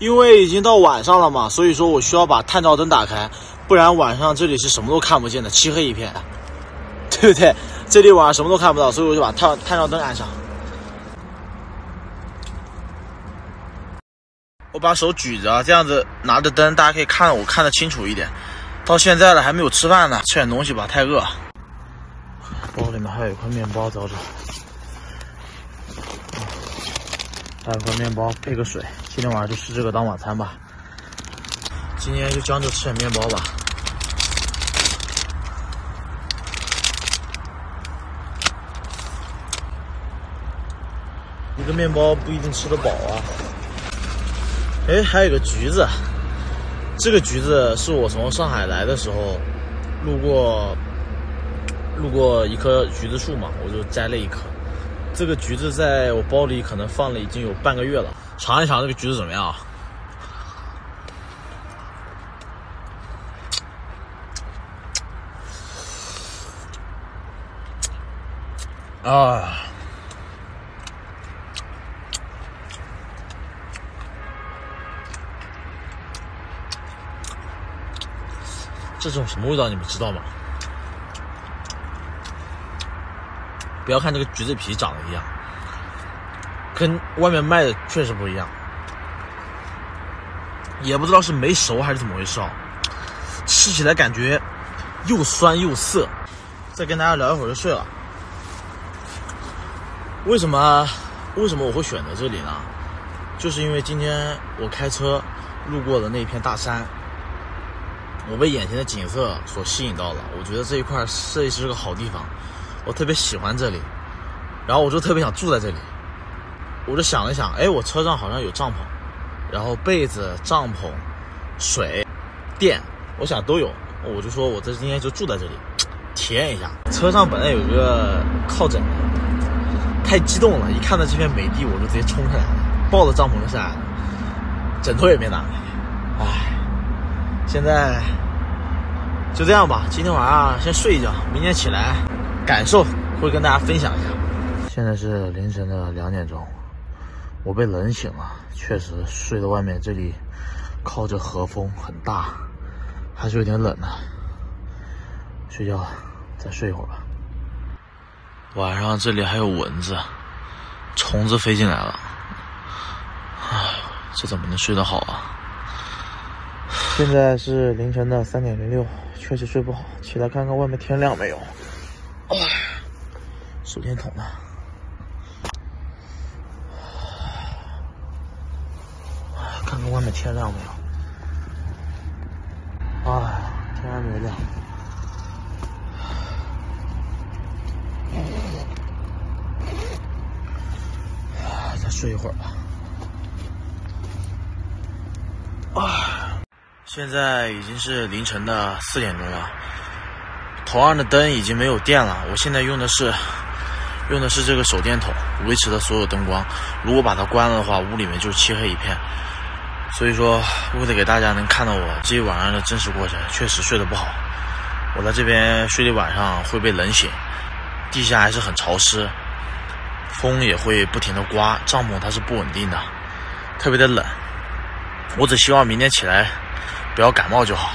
因为已经到晚上了嘛，所以说我需要把探照灯打开，不然晚上这里是什么都看不见的，漆黑一片，对不对？这里晚上什么都看不到，所以我就把探探照灯按上。我把手举着，这样子拿着灯，大家可以看我看得清楚一点。到现在了还没有吃饭呢，吃点东西吧，太饿。包里面还有一块面包，找找。还有块面包配个水，今天晚上就吃这个当晚餐吧。今天就将就吃点面包吧。一个面包不一定吃得饱啊。哎，还有个橘子，这个橘子是我从上海来的时候路过，路过一棵橘子树嘛，我就摘了一颗。这个橘子在我包里可能放了已经有半个月了，尝一尝这个橘子怎么样？啊！这种什么味道你们知道吗？不要看这个橘子皮长得一样，跟外面卖的确实不一样，也不知道是没熟还是怎么回事啊！吃起来感觉又酸又涩。再跟大家聊一会儿就睡了。为什么为什么我会选择这里呢？就是因为今天我开车路过的那片大山。我被眼前的景色所吸引到了，我觉得这一块这里是个好地方，我特别喜欢这里，然后我就特别想住在这里。我就想了想，哎，我车上好像有帐篷，然后被子、帐篷、水、电，我想都有，我就说我这今天就住在这里，体验一下。车上本来有一个靠枕，太激动了，一看到这片美地，我就直接冲下来了，抱着帐篷就下来了，枕头也没拿，唉。现在就这样吧，今天晚上先睡一觉，明天起来感受会跟大家分享一下。现在是凌晨的两点钟，我被冷醒了，确实睡在外面，这里靠着河风很大，还是有点冷的。睡觉，再睡一会儿吧。晚上这里还有蚊子，虫子飞进来了，唉，这怎么能睡得好啊？现在是凌晨的三点零六，确实睡不好。起来看看外面天亮没有？手电筒呢？看看外面天亮没有？哎，天还没亮。再睡一会儿吧。啊。现在已经是凌晨的四点钟了，头上的灯已经没有电了。我现在用的是用的是这个手电筒维持的所有灯光。如果把它关了的话，屋里面就是漆黑一片。所以说，为了给大家能看到我这一晚上的真实过程，确实睡得不好。我在这边睡一晚上会被冷醒，地下还是很潮湿，风也会不停的刮，帐篷它是不稳定的，特别的冷。我只希望明天起来。不要感冒就好。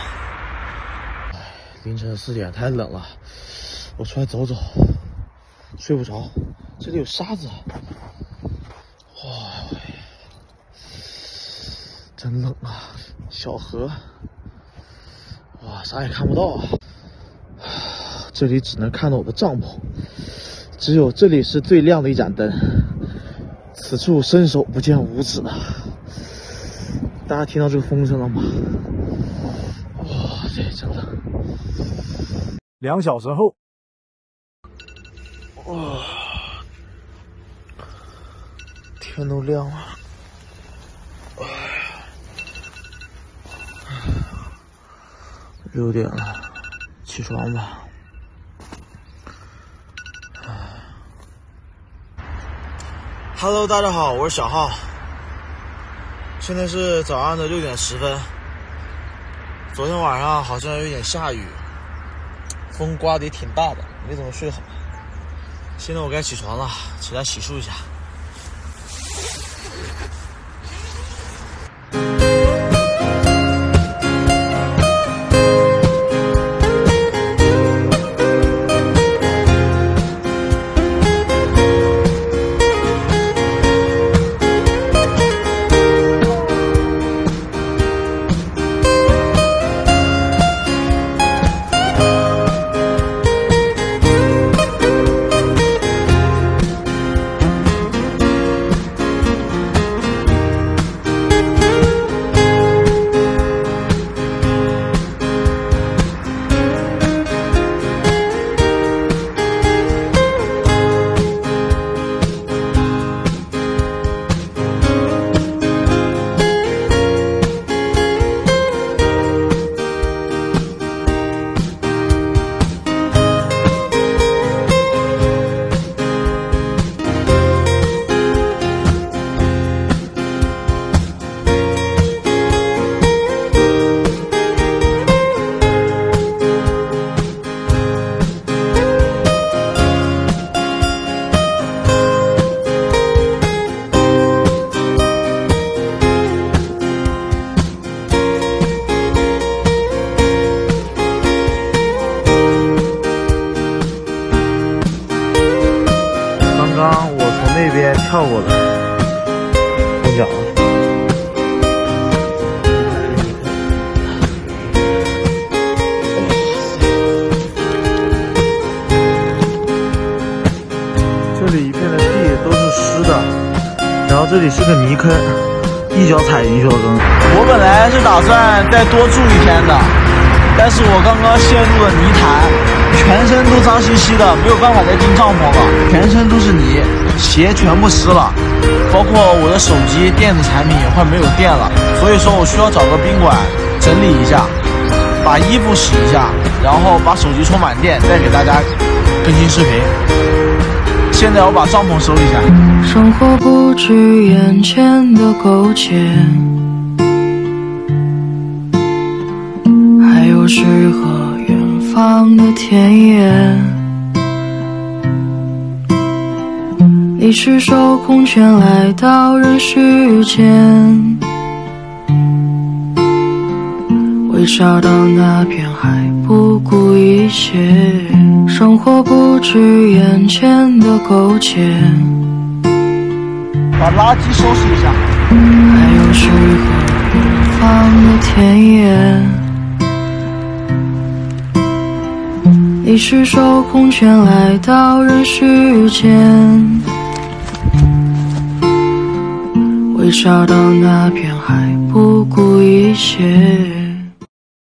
唉，凌晨四点太冷了，我出来走走。睡不着，这里有沙子。哇，真冷啊！小河，哇，啥也看不到啊。这里只能看到我的帐篷，只有这里是最亮的一盏灯。此处伸手不见五指啊！大家听到这个风声了吗？哇塞，真的两小时后，哇，天都亮了，哎六点了，起床吧。Hello，大家好，我是小浩，现在是早上的六点十分。昨天晚上好像有点下雨。风刮的也挺大的，没怎么睡好。现在我该起床了，起来洗漱一下。唱过了。我讲。这里一片的地都是湿的，然后这里是个泥坑，一脚踩进去了。我本来是打算再多住一天的，但是我刚刚陷入了泥潭。全身都脏兮兮的，没有办法再进帐篷了，全身都是泥，鞋全部湿了，包括我的手机、电子产品也快没有电了，所以说我需要找个宾馆整理一下，把衣服洗一下，然后把手机充满电，再给大家更新视频。现在我把帐篷收一下。生活不止眼前的苟且，还有诗和远方方的田野。你赤手空拳来到人世间，为找到那片海不顾一切。生活不止眼前的苟且，把垃圾收拾一下。还有诗和远方的田野。你赤手空拳来到人世间，为找到那片海不顾一切。